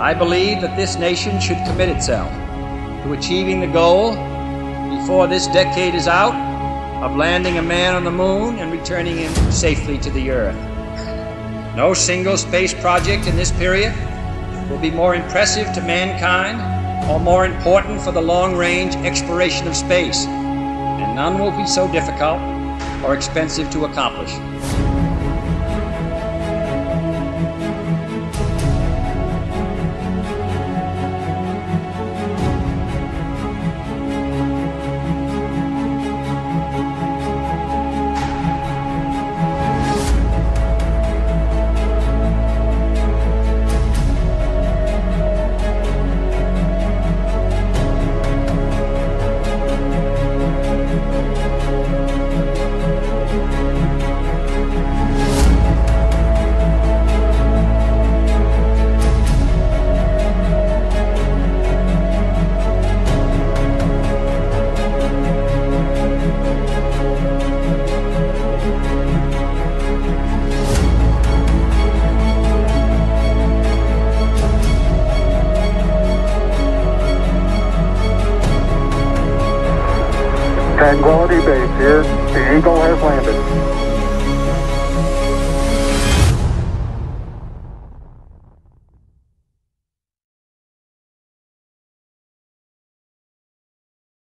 I believe that this nation should commit itself to achieving the goal before this decade is out of landing a man on the moon and returning him safely to the earth. No single space project in this period will be more impressive to mankind or more important for the long range exploration of space, and none will be so difficult or expensive to accomplish. Tranquility Base here. The Eagle has landed.